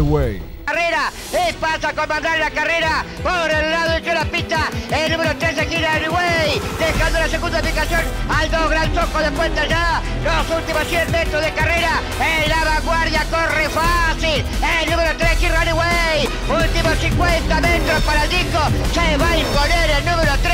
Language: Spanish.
Way. Carrera, y pasa a comandar la carrera por el lado de la pista. El número 13 aquí Way, dejando la segunda ubicación al dos gran choco de puente ya. Los últimos 100 metros de carrera. En la vanguardia corre fácil. El número 3 aquí Way. Últimos 50 metros para el disco. Se va a imponer el número 3.